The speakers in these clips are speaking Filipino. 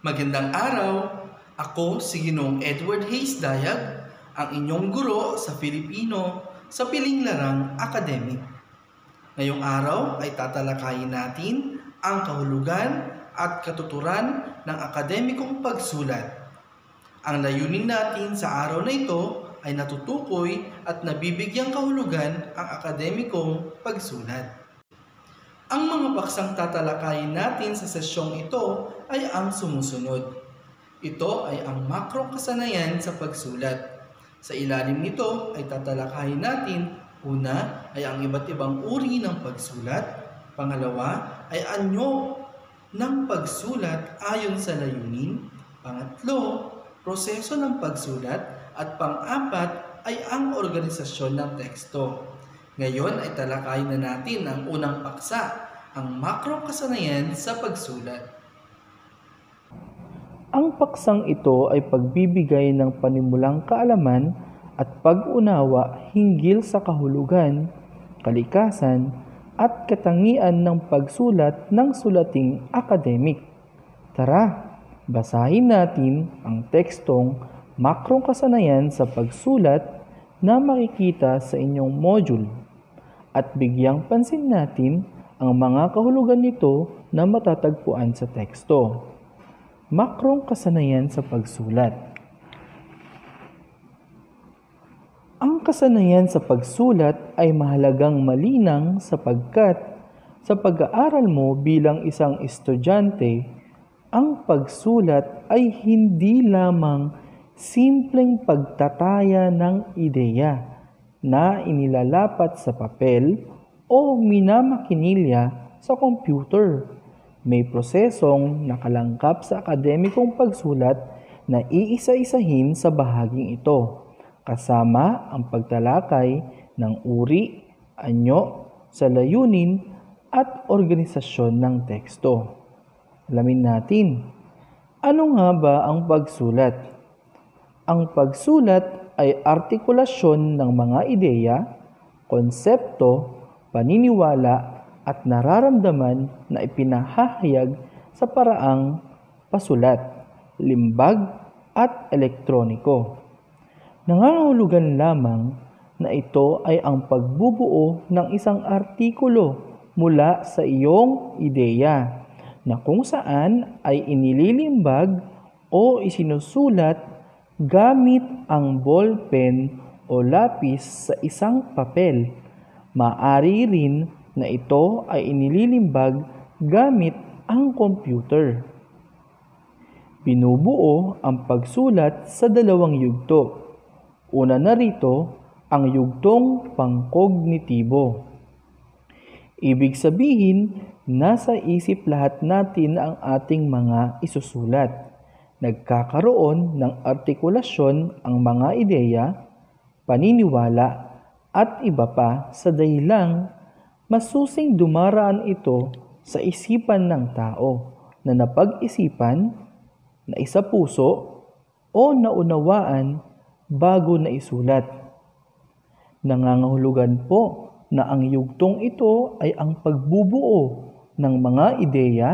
Magandang araw! Ako si Ginong Edward Hayes Dayag, ang inyong guro sa Filipino sa Piling Larang Academic. Ngayong araw ay tatalakayin natin ang kahulugan at katuturan ng akademikong pagsulat. Ang layunin natin sa araw na ito ay natutukoy at nabibigyang kahulugan ang akademikong pagsulat. Ang mga paksang tatalakayin natin sa sesyong ito ay ang sumusunod. Ito ay ang makrong kasanayan sa pagsulat. Sa ilalim nito ay tatalakayin natin una ay ang iba't ibang uri ng pagsulat, pangalawa ay anyo ng pagsulat ayon sa layunin, pangatlo, proseso ng pagsulat, at pang-apat ay ang organisasyon ng teksto. Ngayon ay talakayin na natin ang unang paksa, ang makro kasanayan sa pagsulat. Ang paksang ito ay pagbibigay ng panimulang kaalaman at pag-unawa hinggil sa kahulugan, kalikasan, at katangian ng pagsulat ng sulating akademik. Tara, basahin natin ang tekstong makrong kasanayan sa pagsulat na makikita sa inyong module at bigyang pansin natin ang mga kahulugan nito na matatagpuan sa teksto. Makrong kasanayan sa pagsulat. Ang kasanayan sa pagsulat ay mahalagang malinang sapagkat sa pag-aaral mo bilang isang estudyante, ang pagsulat ay hindi lamang simpleng pagtataya ng ideya na inilalapat sa papel o minamakinilya sa computer. May prosesong nakalangkap sa akademikong pagsulat na iisa-isahin sa bahaging ito, kasama ang pagtalakay ng uri, anyo, sa layunin at organisasyon ng teksto. Alamin natin, ano nga ba ang pagsulat? Ang pagsulat ay artikulasyon ng mga ideya, konsepto, paniniwala at nararamdaman na ipinahahayag sa paraang pasulat, limbag at elektroniko. Nangangahulugan lamang na ito ay ang pagbubuo ng isang artikulo mula sa iyong ideya na kung saan ay inililimbag o isinusulat gamit ang ballpen o lapis sa isang papel. Maari rin na ito ay inililimbag gamit ang computer. Binubuo ang pagsulat sa dalawang yugto. Una na rito ang yugtong pangkognitibo. Ibig sabihin, nasa isip lahat natin ang ating mga isusulat nagkakaroon ng artikulasyon ang mga ideya, paniniwala, at iba pa sa dahilang masusing dumaraan ito sa isipan ng tao na napag-isipan, na isa puso, o naunawaan bago na isulat. Nangangahulugan po na ang yugtong ito ay ang pagbubuo ng mga ideya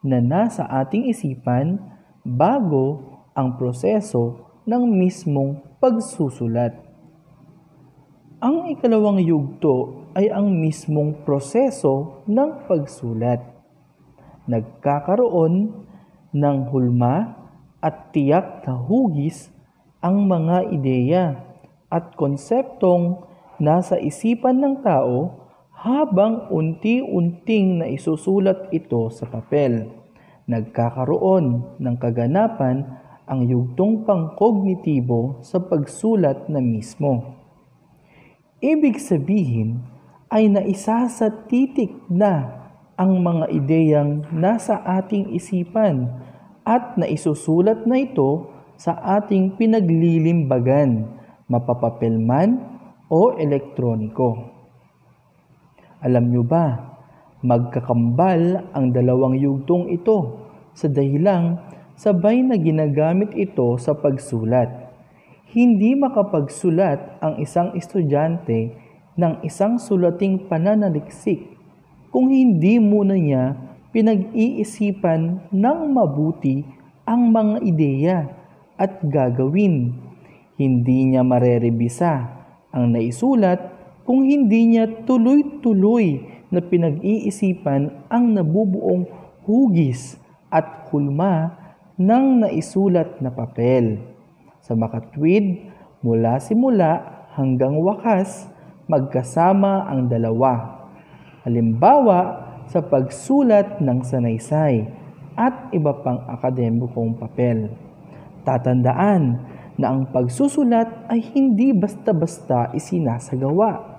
na nasa ating isipan bago ang proseso ng mismong pagsusulat. Ang ikalawang yugto ay ang mismong proseso ng pagsulat. Nagkakaroon ng hulma at tiyak na hugis ang mga ideya at konseptong nasa isipan ng tao habang unti-unting na isusulat ito sa papel nagkakaroon ng kaganapan ang yugtong pangkognitibo sa pagsulat na mismo. Ibig sabihin ay naisa sa titik na ang mga ideyang nasa ating isipan at naisusulat na ito sa ating pinaglilimbagan, mapapapelman o elektroniko. Alam nyo ba Magkakambal ang dalawang yugtong ito sa dahilang sabay na ginagamit ito sa pagsulat. Hindi makapagsulat ang isang estudyante ng isang sulating pananaliksik kung hindi muna niya pinag-iisipan ng mabuti ang mga ideya at gagawin. Hindi niya marerebisa ang naisulat kung hindi niya tuloy-tuloy na pinag-iisipan ang nabubuong hugis at hulma ng naisulat na papel. Sa makatwid, mula simula hanggang wakas, magkasama ang dalawa. Halimbawa, sa pagsulat ng sanaysay at iba pang akademikong papel. Tatandaan na ang pagsusulat ay hindi basta-basta isinasagawa.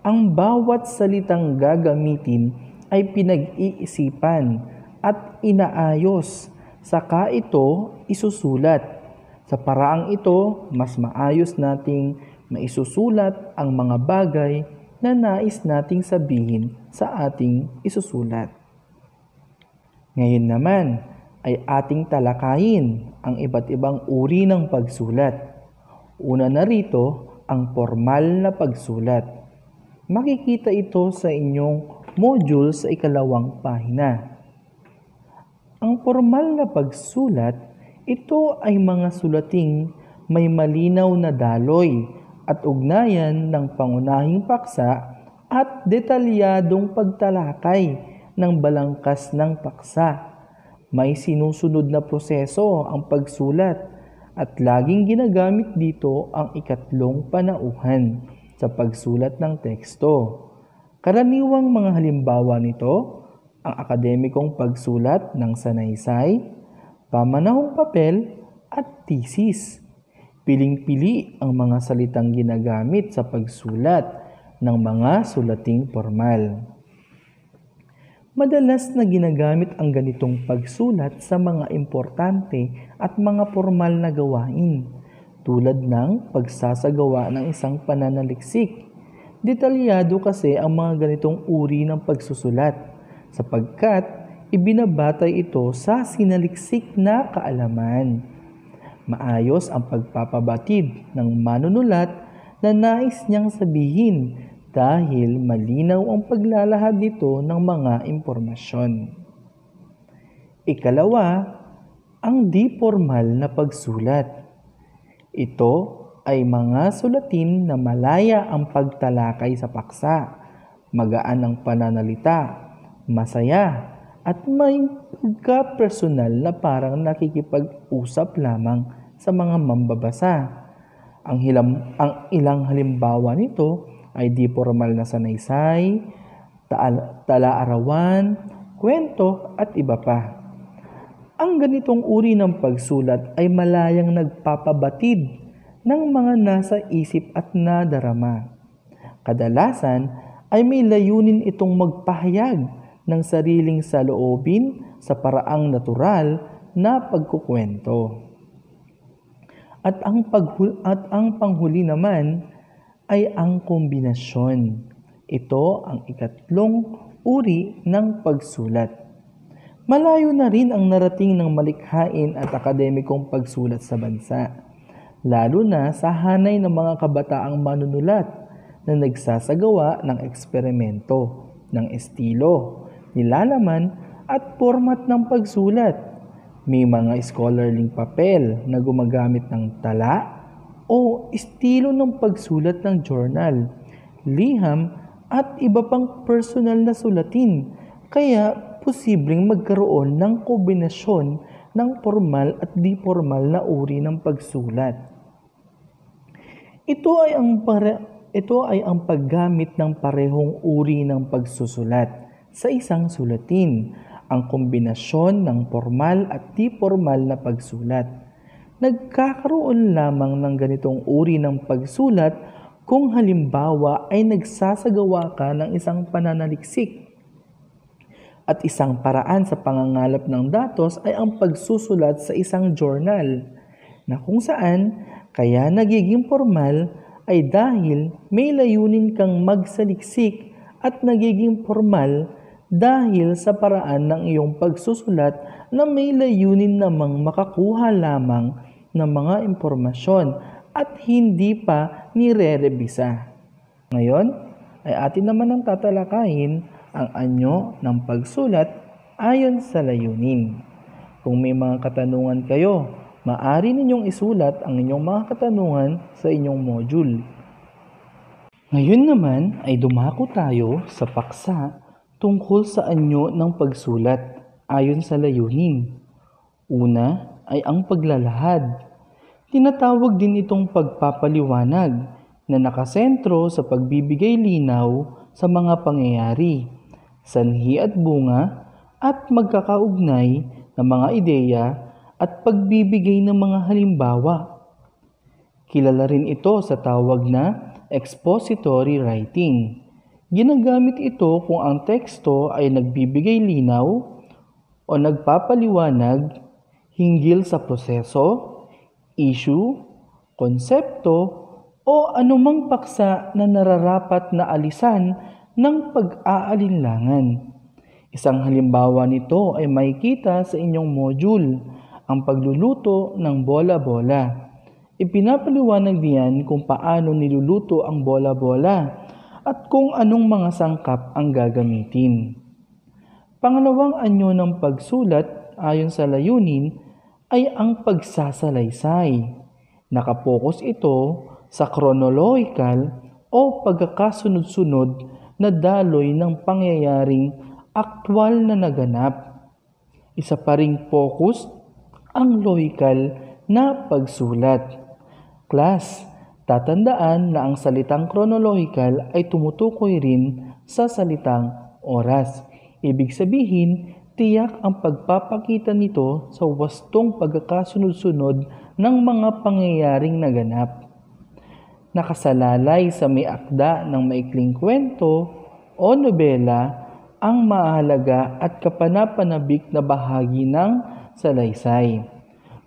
Ang bawat salitang gagamitin ay pinag-iisipan at inaayos, saka ito isusulat. Sa paraang ito, mas maayos nating maisusulat ang mga bagay na nais nating sabihin sa ating isusulat. Ngayon naman ay ating talakayin ang iba't ibang uri ng pagsulat. Una na rito ang formal na pagsulat. Makikita ito sa inyong module sa ikalawang pahina. Ang formal na pagsulat, ito ay mga sulating may malinaw na daloy at ugnayan ng pangunahing paksa at detalyadong pagtalakay ng balangkas ng paksa. May sinusunod na proseso ang pagsulat at laging ginagamit dito ang ikatlong panauhan sa pagsulat ng teksto. Karaniwang mga halimbawa nito ang akademikong pagsulat ng sanaysay, pamanahong papel at thesis. Piling-pili ang mga salitang ginagamit sa pagsulat ng mga sulating formal. Madalas na ginagamit ang ganitong pagsulat sa mga importante at mga formal na gawain tulad ng pagsasagawa ng isang pananaliksik. Detalyado kasi ang mga ganitong uri ng pagsusulat sapagkat ibinabatay ito sa sinaliksik na kaalaman maayos ang pagpapabatid ng manunulat na nais niyang sabihin dahil malinaw ang paglalahad nito ng mga impormasyon. Ikalawa, ang di formal na pagsulat. Ito ay mga sulatin na malaya ang pagtalakay sa paksa, magaan ang pananalita, masaya, at may pagka-personal na parang nakikipag-usap lamang sa mga mambabasa. Ang, hilam, ang ilang halimbawa nito ay di formal na sanaysay, tala-arawan, kwento at iba pa. Ang ganitong uri ng pagsulat ay malayang nagpapabatid ng mga nasa isip at nadarama. Kadalasan ay may layunin itong magpahayag ng sariling saloobin sa paraang natural na pagkukwento. At ang, paghul- at ang panghuli naman ay ang kombinasyon. Ito ang ikatlong uri ng pagsulat. Malayo na rin ang narating ng malikhain at akademikong pagsulat sa bansa, lalo na sa hanay ng mga kabataang manunulat na nagsasagawa ng eksperimento, ng estilo, nilalaman at format ng pagsulat may mga scholarly papel na gumagamit ng tala o estilo ng pagsulat ng journal, liham at iba pang personal na sulatin. Kaya posibleng magkaroon ng kombinasyon ng formal at di formal na uri ng pagsulat. Ito ay ang pare ito ay ang paggamit ng parehong uri ng pagsusulat sa isang sulatin ang kombinasyon ng formal at di formal na pagsulat. Nagkakaroon lamang ng ganitong uri ng pagsulat kung halimbawa ay nagsasagawa ka ng isang pananaliksik. At isang paraan sa pangangalap ng datos ay ang pagsusulat sa isang journal na kung saan kaya nagiging formal ay dahil may layunin kang magsaliksik at nagiging formal dahil sa paraan ng iyong pagsusulat na may layunin namang makakuha lamang ng mga impormasyon at hindi pa nire-rebisa. Ngayon ay atin naman ang tatalakayin ang anyo ng pagsulat ayon sa layunin. Kung may mga katanungan kayo, maaari ninyong isulat ang inyong mga katanungan sa inyong module. Ngayon naman ay dumako tayo sa paksa tungkol sa anyo ng pagsulat ayon sa layunin. Una ay ang paglalahad. Tinatawag din itong pagpapaliwanag na nakasentro sa pagbibigay linaw sa mga pangyayari, sanhi at bunga at magkakaugnay ng mga ideya at pagbibigay ng mga halimbawa. Kilala rin ito sa tawag na expository writing. Ginagamit ito kung ang teksto ay nagbibigay linaw o nagpapaliwanag hinggil sa proseso, issue, konsepto, o anumang paksa na nararapat na alisan ng pag-aalinlangan. Isang halimbawa nito ay makikita sa inyong module, ang pagluluto ng bola-bola. Ipinapaliwanag diyan kung paano niluluto ang bola-bola at kung anong mga sangkap ang gagamitin. Pangalawang anyo ng pagsulat ayon sa layunin ay ang pagsasalaysay. Nakapokus ito sa chronological o pagkakasunod-sunod na daloy ng pangyayaring aktwal na naganap. Isa pa ring focus ang logical na pagsulat. Class, tatandaan na ang salitang chronological ay tumutukoy rin sa salitang oras. Ibig sabihin, tiyak ang pagpapakita nito sa wastong pagkakasunod-sunod ng mga pangyayaring naganap. Nakasalalay sa may akda ng maikling kwento o nobela ang mahalaga at kapanapanabik na bahagi ng salaysay.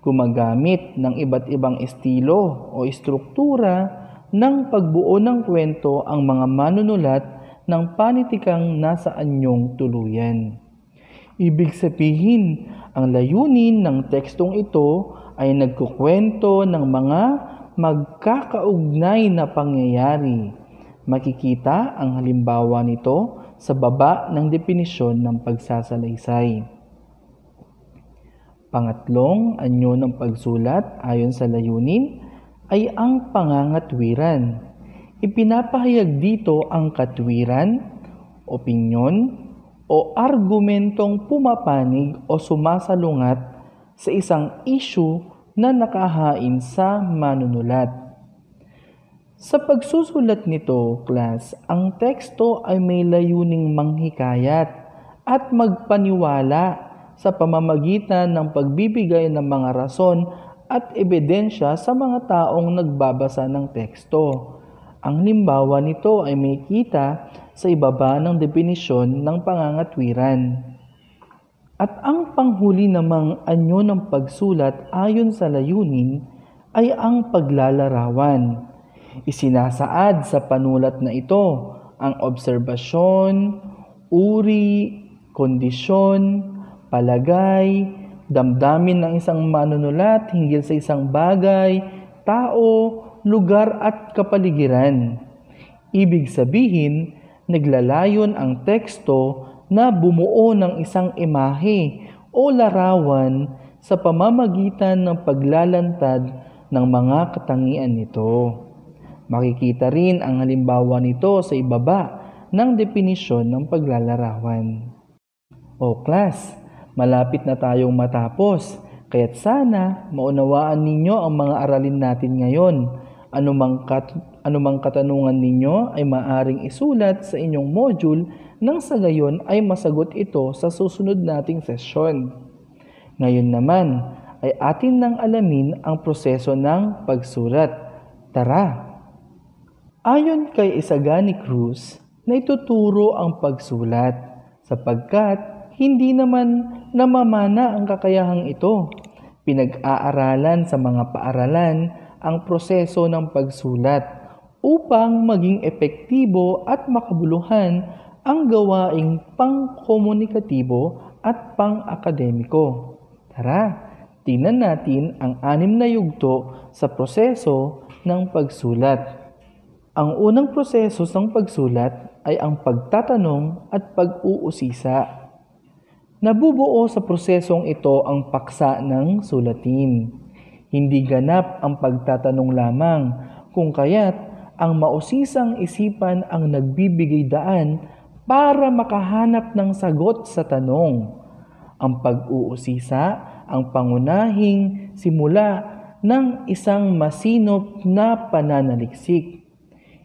Gumagamit ng iba't ibang estilo o istruktura ng pagbuo ng kwento ang mga manunulat ng panitikang nasa anyong tuluyan. Ibig sabihin, ang layunin ng tekstong ito ay nagkukwento ng mga magkakaugnay na pangyayari. Makikita ang halimbawa nito sa baba ng definisyon ng pagsasalaysay. Pangatlong anyo ng pagsulat ayon sa layunin ay ang pangangatwiran. Ipinapahayag dito ang katwiran, opinyon, o argumentong pumapanig o sumasalungat sa isang issue na nakahain sa manunulat. Sa pagsusulat nito, class, ang teksto ay may layuning manghikayat at magpaniwala sa pamamagitan ng pagbibigay ng mga rason at ebidensya sa mga taong nagbabasa ng teksto. Ang limbawa nito ay may kita sa ibaba ng definisyon ng pangangatwiran. At ang panghuli namang anyo ng pagsulat ayon sa layunin ay ang paglalarawan Isinasaad sa panulat na ito ang obserbasyon, uri, kondisyon, palagay, damdamin ng isang manunulat hinggil sa isang bagay, tao, lugar at kapaligiran. Ibig sabihin, naglalayon ang teksto na bumuo ng isang imahe o larawan sa pamamagitan ng paglalantad ng mga katangian nito. Makikita rin ang halimbawa nito sa ibaba ng definisyon ng paglalarawan. O class, malapit na tayong matapos, kaya't sana maunawaan ninyo ang mga aralin natin ngayon. Anumang, kat anumang katanungan ninyo ay maaring isulat sa inyong module nang sa gayon ay masagot ito sa susunod nating sesyon. Ngayon naman ay atin nang alamin ang proseso ng pagsulat. Tara! Ayon kay Isagani Cruz, na ituturo ang pagsulat sapagkat hindi naman namamana ang kakayahang ito. Pinag-aaralan sa mga paaralan ang proseso ng pagsulat upang maging epektibo at makabuluhan ang gawaing pangkomunikatibo at pang-akademiko. Tara, tingnan natin ang anim na yugto sa proseso ng pagsulat. Ang unang proseso ng pagsulat ay ang pagtatanong at pag-uusisa. Nabubuo sa prosesong ito ang paksa ng sulatin. Hindi ganap ang pagtatanong lamang, kung kaya't ang mausisang isipan ang nagbibigay daan para makahanap ng sagot sa tanong. Ang pag-uusisa ang pangunahing simula ng isang masinop na pananaliksik.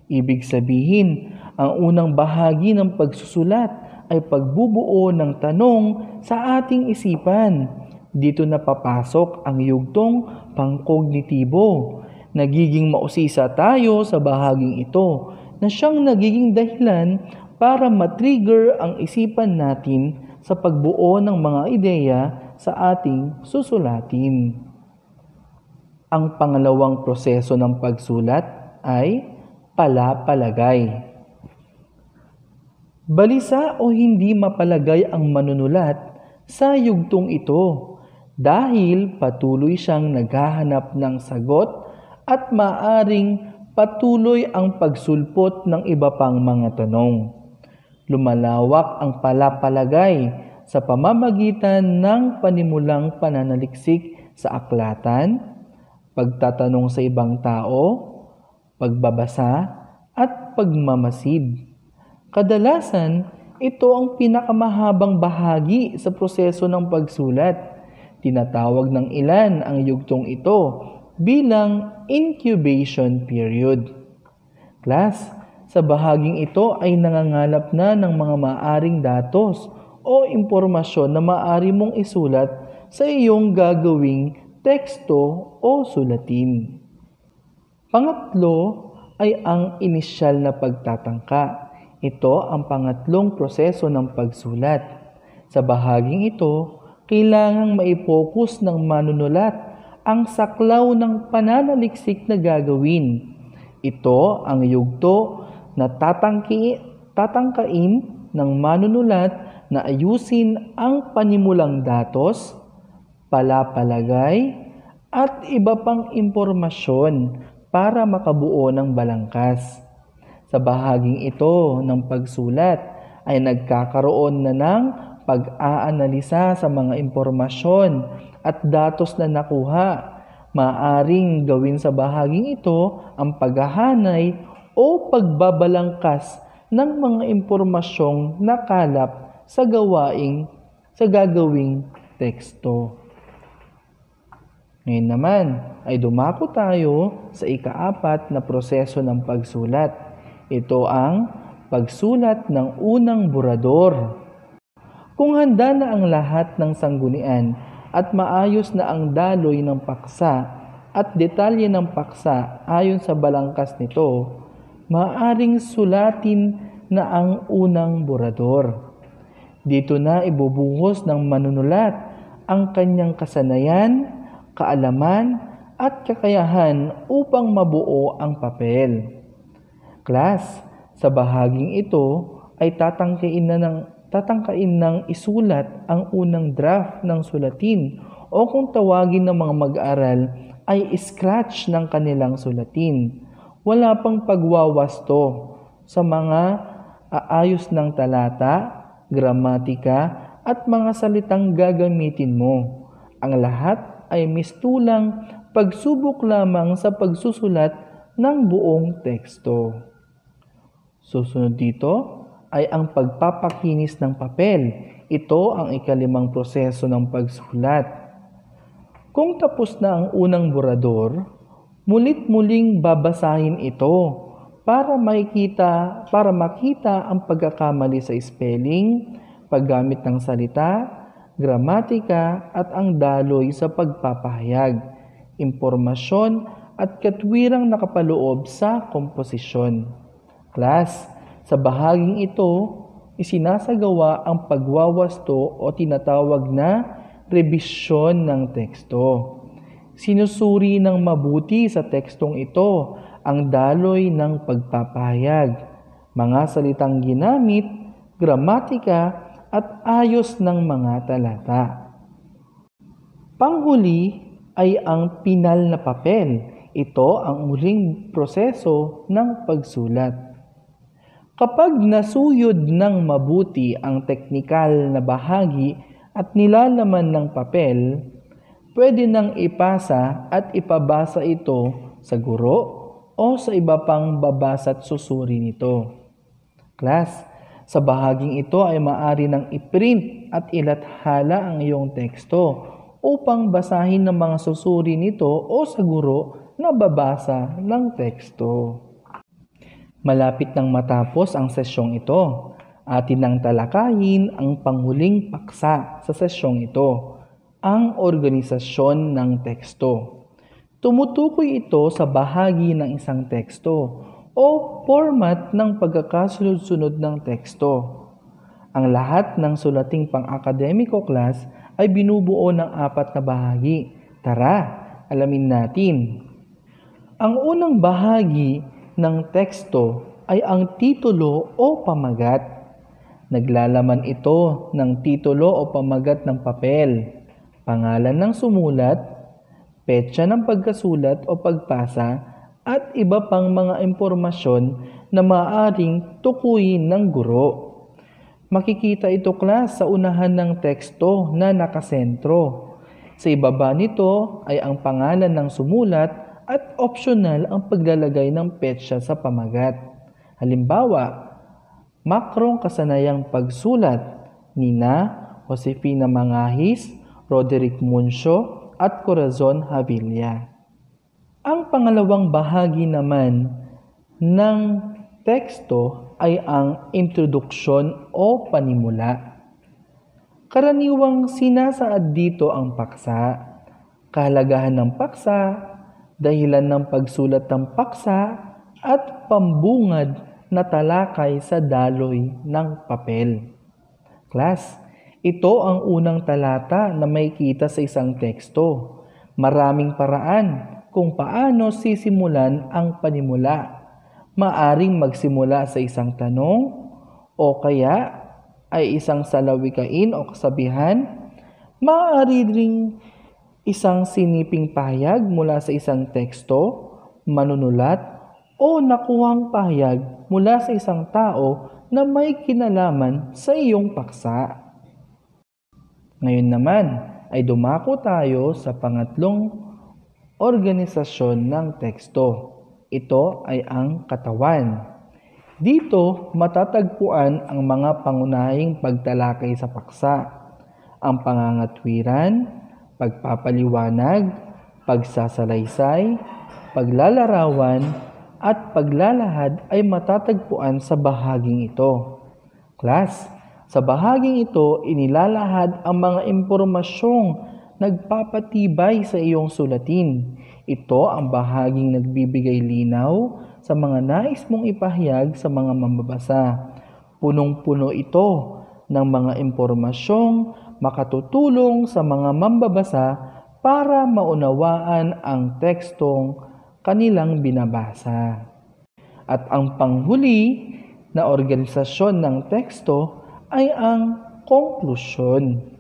Ibig sabihin, ang unang bahagi ng pagsusulat ay pagbubuo ng tanong sa ating isipan. Dito na papasok ang yugtong pangkognitibo. Nagiging mausisa tayo sa bahaging ito na siyang nagiging dahilan para matrigger ang isipan natin sa pagbuo ng mga ideya sa ating susulatin. Ang pangalawang proseso ng pagsulat ay palapalagay. Balisa o hindi mapalagay ang manunulat sa yugtong ito dahil patuloy siyang naghahanap ng sagot at maaring patuloy ang pagsulpot ng iba pang mga tanong. Lumalawak ang palapalagay sa pamamagitan ng panimulang pananaliksik sa aklatan, pagtatanong sa ibang tao, pagbabasa, at pagmamasid. Kadalasan, ito ang pinakamahabang bahagi sa proseso ng pagsulat. Tinatawag ng ilan ang yugtong ito bilang incubation period. Class, sa bahaging ito ay nangangalap na ng mga maaring datos o impormasyon na maaari mong isulat sa iyong gagawing teksto o sulatin. Pangatlo ay ang inisyal na pagtatangka ito ang pangatlong proseso ng pagsulat. Sa bahaging ito, kailangang maipokus ng manunulat ang saklaw ng pananaliksik na gagawin. Ito ang yugto na tatangki, tatangkain ng manunulat na ayusin ang panimulang datos, palapalagay, at iba pang impormasyon para makabuo ng balangkas. Sa bahaging ito ng pagsulat ay nagkakaroon na ng pag-aanalisa sa mga impormasyon at datos na nakuha. Maaring gawin sa bahaging ito ang paghahanay o pagbabalangkas ng mga impormasyong nakalap sa gawaing sa gagawing teksto. Ngayon naman ay dumako tayo sa ikaapat na proseso ng pagsulat ito ang pagsulat ng unang burador. Kung handa na ang lahat ng sanggunian at maayos na ang daloy ng paksa at detalye ng paksa ayon sa balangkas nito, maaring sulatin na ang unang burador. Dito na ibubuhos ng manunulat ang kanyang kasanayan, kaalaman, at kakayahan upang mabuo ang papel. Class, sa bahaging ito ay tatangkain na ng tatangkain ng isulat ang unang draft ng sulatin o kung tawagin ng mga mag-aaral ay scratch ng kanilang sulatin. Wala pang pagwawasto sa mga aayos ng talata, gramatika, at mga salitang gagamitin mo. Ang lahat ay mistulang pagsubok lamang sa pagsusulat ng buong teksto. Susunod dito ay ang pagpapakinis ng papel. Ito ang ikalimang proseso ng pagsulat. Kung tapos na ang unang borador, mulit-muling babasahin ito para makita para makita ang pagkakamali sa spelling, paggamit ng salita, gramatika at ang daloy sa pagpapahayag, impormasyon at katwirang nakapaloob sa komposisyon. Class, sa bahaging ito, isinasagawa ang pagwawasto o tinatawag na rebisyon ng teksto. Sinusuri ng mabuti sa tekstong ito ang daloy ng pagpapahayag, mga salitang ginamit, gramatika, at ayos ng mga talata. Panghuli ay ang pinal na papel. Ito ang muling proseso ng pagsulat. Kapag nasuyod ng mabuti ang teknikal na bahagi, at nilalaman ng papel, pwede nang ipasa at ipabasa ito sa guro o sa iba pang babasa at susuri nito. Class, sa bahaging ito ay maaari nang iprint at ilathala ang iyong teksto upang basahin ng mga susuri nito o sa guro na babasa ng teksto. Malapit nang matapos ang sesyong ito. Atin nang talakayin ang panghuling paksa sa sesyong ito, ang organisasyon ng teksto. Tumutukoy ito sa bahagi ng isang teksto o format ng pagkakasunod-sunod ng teksto. Ang lahat ng sulating pang-akademiko class ay binubuo ng apat na bahagi. Tara, alamin natin. Ang unang bahagi ng teksto ay ang titulo o pamagat. Naglalaman ito ng titulo o pamagat ng papel, pangalan ng sumulat, petsa ng pagkasulat o pagpasa, at iba pang mga impormasyon na maaaring tukuyin ng guro. Makikita ito klas sa unahan ng teksto na nakasentro. Sa ibaba nito ay ang pangalan ng sumulat at optional ang paglalagay ng petsa sa pamagat. Halimbawa, makrong kasanayang pagsulat nina Josefina Mangahis, Roderick Muncio at Corazon Havilla. Ang pangalawang bahagi naman ng teksto ay ang introduksyon o panimula. Karaniwang sinasaad dito ang paksa, kahalagahan ng paksa, dahilan ng pagsulat ng paksa, at pambungad na talakay sa daloy ng papel. Class, ito ang unang talata na may kita sa isang teksto. Maraming paraan kung paano sisimulan ang panimula. Maaring magsimula sa isang tanong o kaya ay isang salawikain o kasabihan. Maaari ring isang siniping pahayag mula sa isang teksto, manunulat, o nakuhang pahayag mula sa isang tao na may kinalaman sa iyong paksa. Ngayon naman ay dumako tayo sa pangatlong organisasyon ng teksto. Ito ay ang katawan. Dito matatagpuan ang mga pangunahing pagtalakay sa paksa, ang pangangatwiran, pagpapaliwanag, pagsasalaysay, paglalarawan, at paglalahad ay matatagpuan sa bahaging ito. Class, sa bahaging ito inilalahad ang mga impormasyong nagpapatibay sa iyong sulatin. Ito ang bahaging nagbibigay linaw sa mga nais mong ipahayag sa mga mambabasa. Punong-puno ito ng mga impormasyong makatutulong sa mga mambabasa para maunawaan ang tekstong kanilang binabasa. At ang panghuli na organisasyon ng teksto ay ang konklusyon.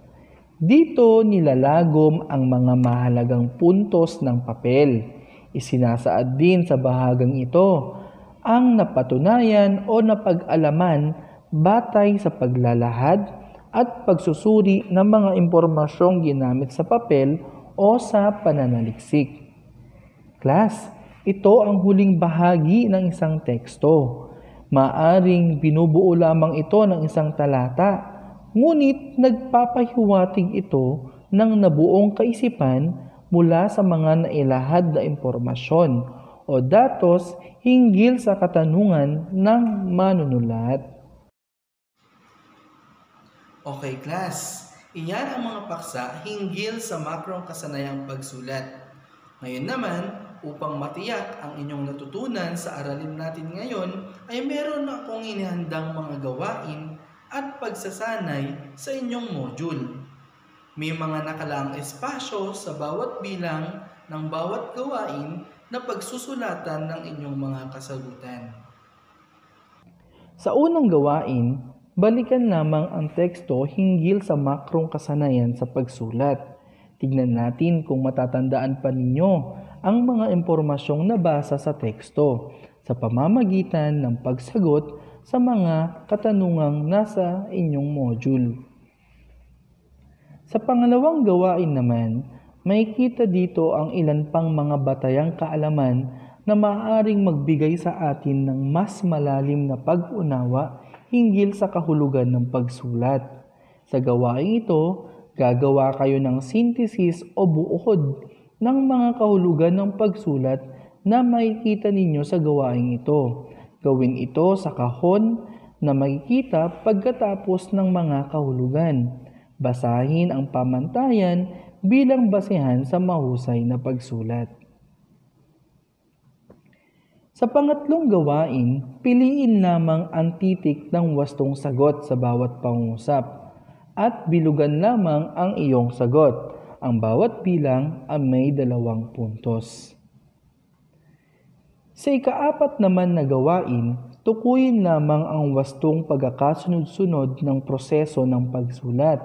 Dito nilalagom ang mga mahalagang puntos ng papel. Isinasaad din sa bahagang ito ang napatunayan o napag-alaman batay sa paglalahad at pagsusuri ng mga impormasyong ginamit sa papel o sa pananaliksik. Class, ito ang huling bahagi ng isang teksto. Maaring binubuo lamang ito ng isang talata, ngunit nagpapahiwatig ito ng nabuong kaisipan mula sa mga nailahad na impormasyon o datos hinggil sa katanungan ng manunulat. Okay, class. Iyan ang mga paksa hinggil sa makrong kasanayang pagsulat. Ngayon naman, upang matiyak ang inyong natutunan sa aralin natin ngayon ay meron akong inihandang mga gawain at pagsasanay sa inyong module. May mga nakalaang espasyo sa bawat bilang ng bawat gawain na pagsusulatan ng inyong mga kasagutan. Sa unang gawain, balikan lamang ang teksto hinggil sa makrong kasanayan sa pagsulat. Tignan natin kung matatandaan pa ninyo ang mga impormasyong nabasa sa teksto sa pamamagitan ng pagsagot sa mga katanungang nasa inyong module. Sa pangalawang gawain naman, makikita dito ang ilan pang mga batayang kaalaman na maaaring magbigay sa atin ng mas malalim na pag-unawa hinggil sa kahulugan ng pagsulat. Sa gawain ito, gagawa kayo ng synthesis o buod ng mga kahulugan ng pagsulat na makikita ninyo sa gawain ito. Gawin ito sa kahon na makikita pagkatapos ng mga kahulugan. Basahin ang pamantayan bilang basehan sa mahusay na pagsulat. Sa pangatlong gawain, piliin lamang ang titik ng wastong sagot sa bawat pangusap at bilugan lamang ang iyong sagot. Ang bawat bilang ay may dalawang puntos. Sa ikaapat naman na gawain, tukuyin lamang ang wastong pagkakasunod-sunod ng proseso ng pagsulat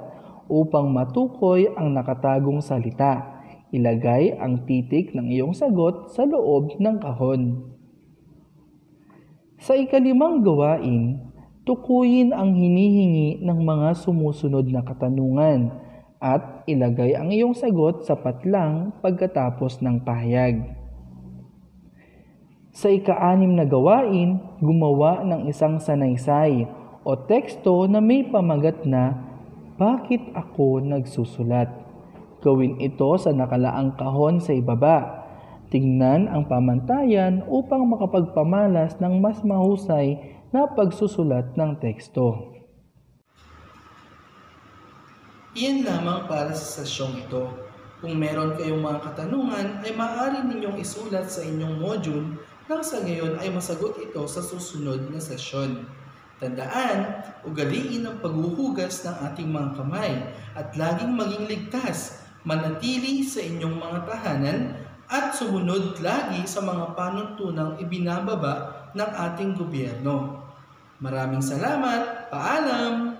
upang matukoy ang nakatagong salita. Ilagay ang titik ng iyong sagot sa loob ng kahon. Sa ikalimang gawain, tukuyin ang hinihingi ng mga sumusunod na katanungan at ilagay ang iyong sagot sapat lang pagkatapos ng pahayag. Sa ikaanim na gawain, gumawa ng isang sanaysay o teksto na may pamagat na Bakit ako nagsusulat? Gawin ito sa nakalaang kahon sa ibaba Tingnan ang pamantayan upang makapagpamalas ng mas mahusay na pagsusulat ng teksto. Iyan lamang para sa sesyong ito. Kung meron kayong mga katanungan, ay maaari ninyong isulat sa inyong module nang sa ngayon ay masagot ito sa susunod na sesyon. Tandaan, ugaliin ang paghuhugas ng ating mga kamay at laging maging ligtas, manatili sa inyong mga tahanan at sumunod lagi sa mga panuntunang ibinababa ng ating gobyerno. Maraming salamat. Paalam!